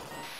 you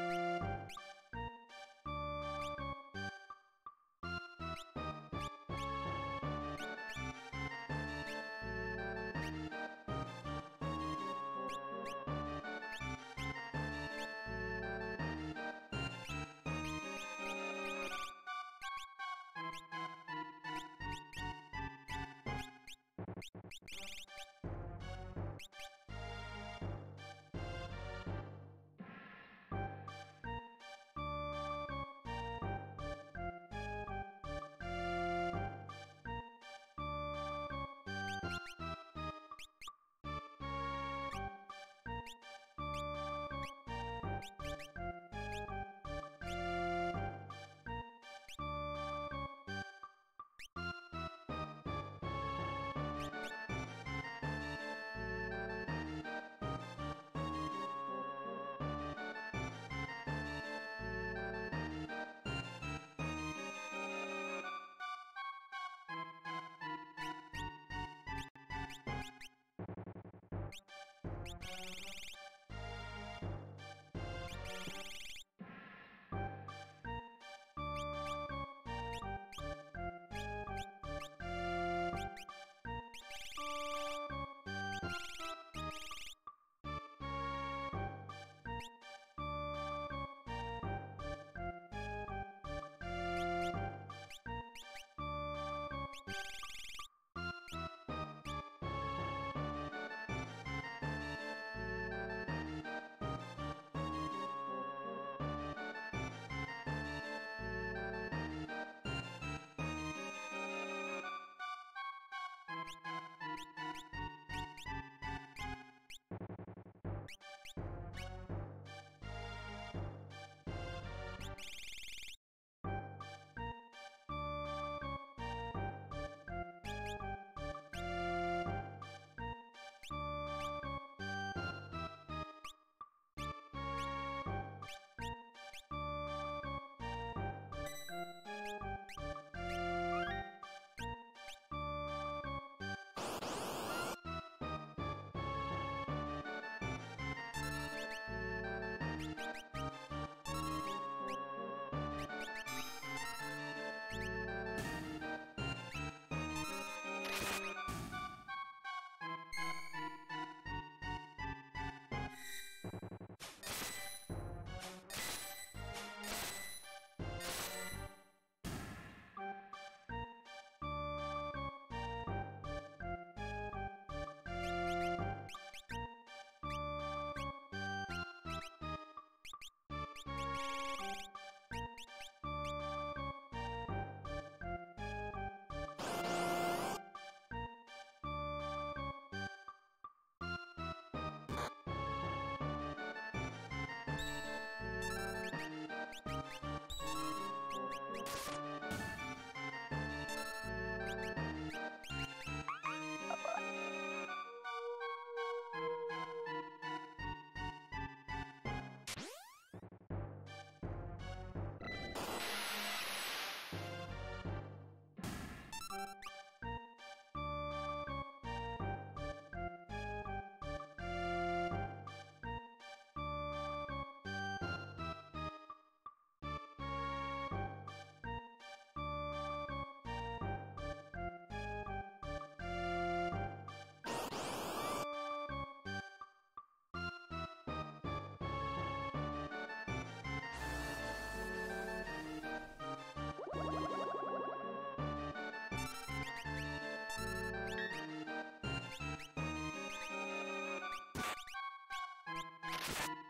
you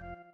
you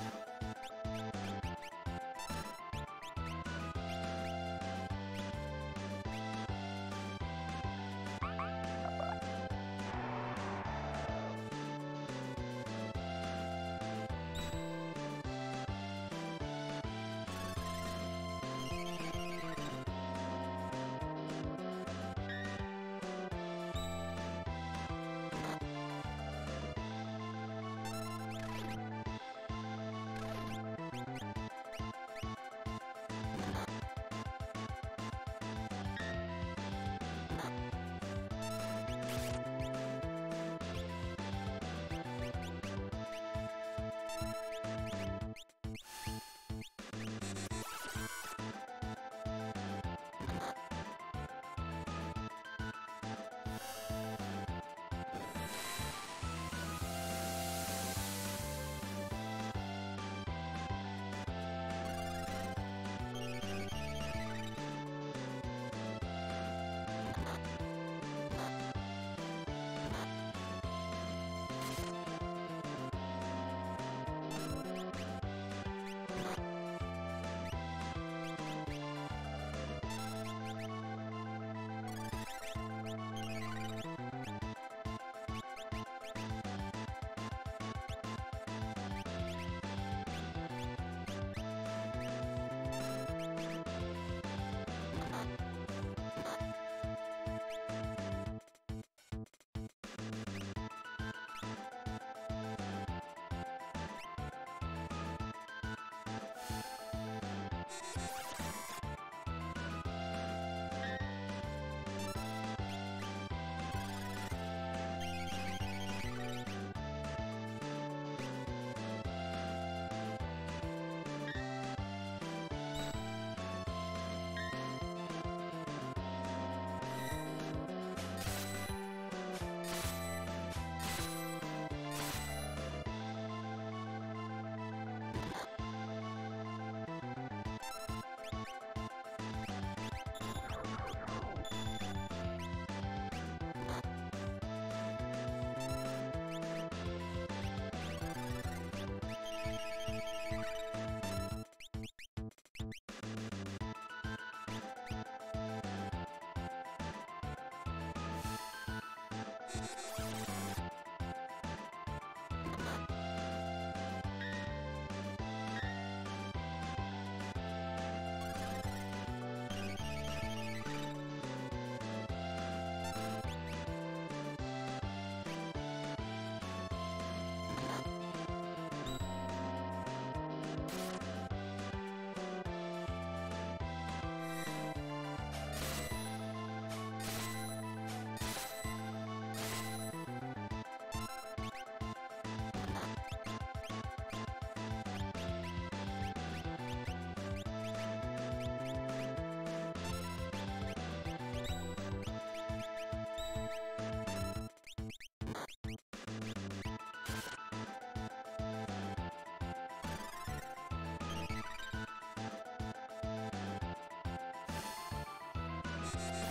Bye.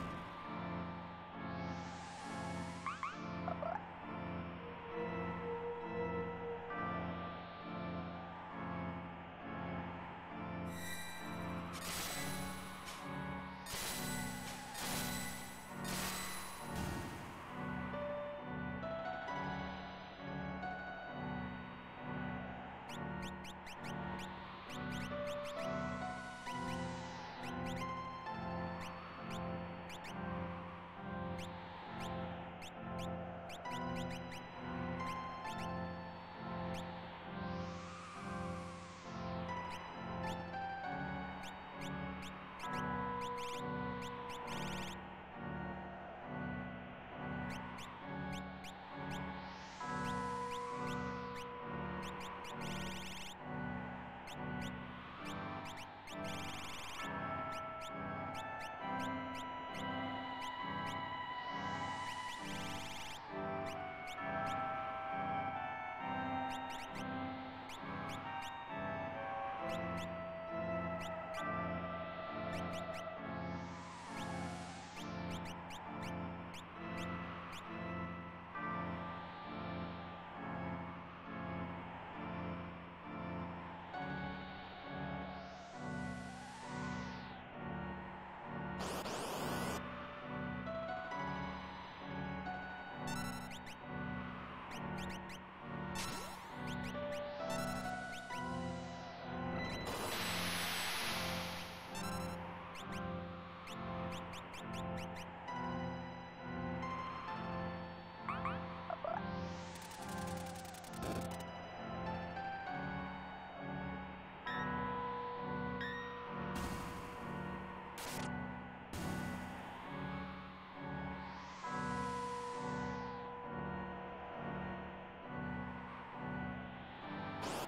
you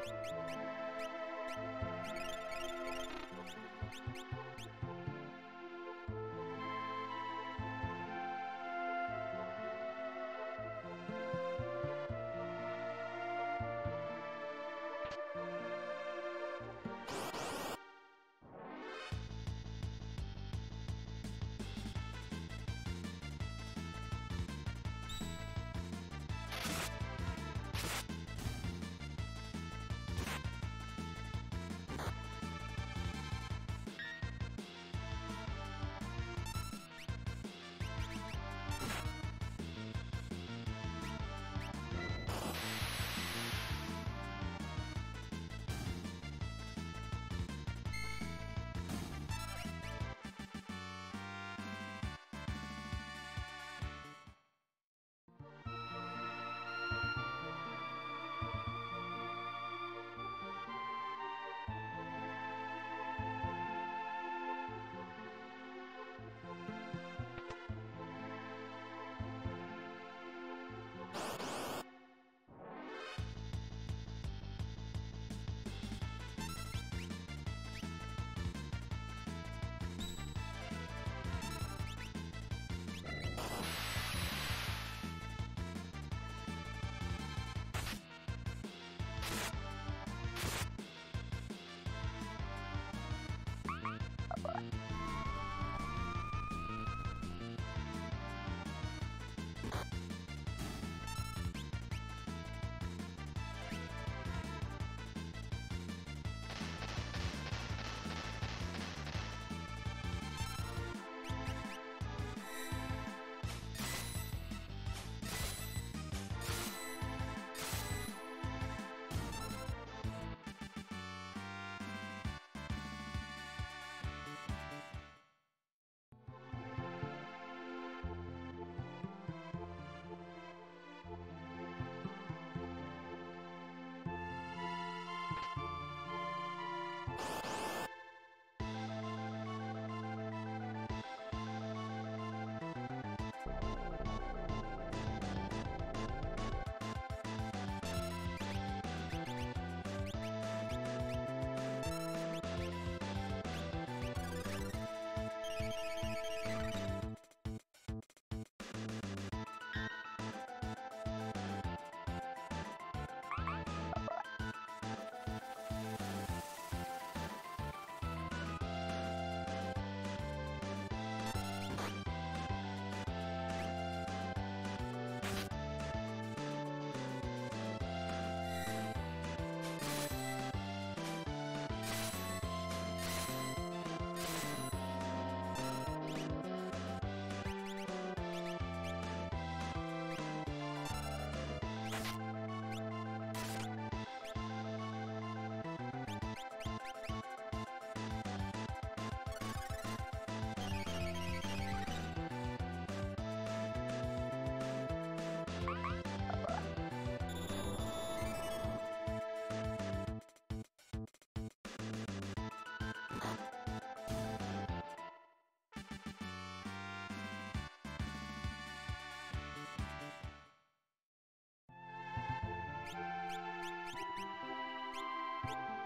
Música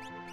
you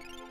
you.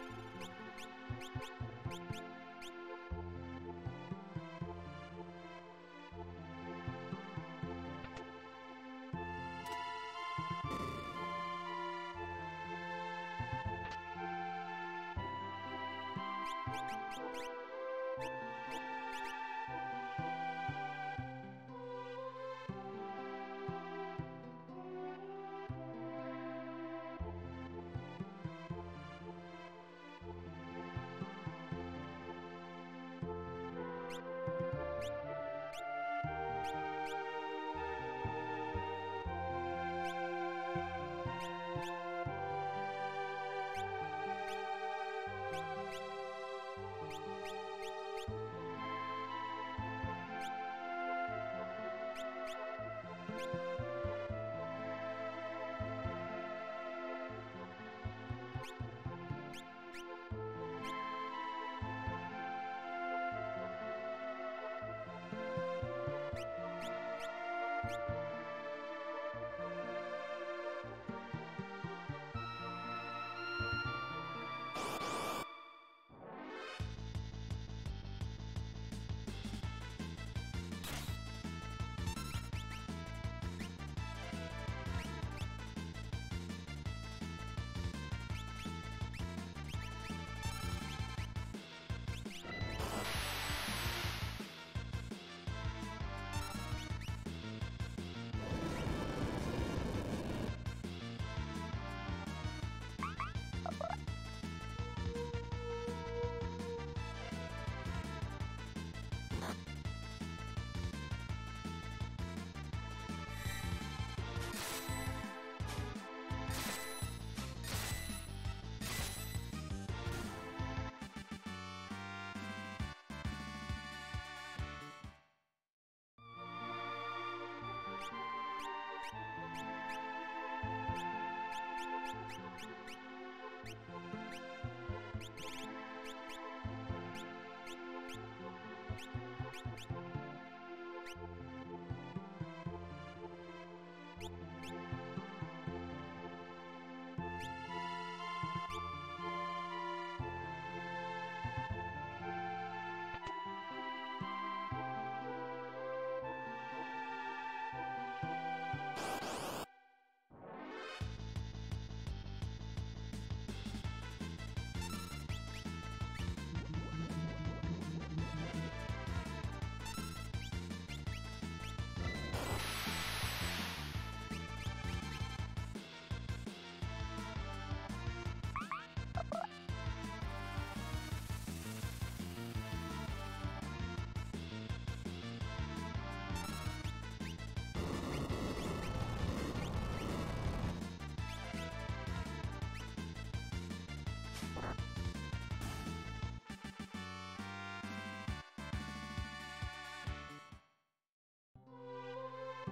どっち?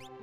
you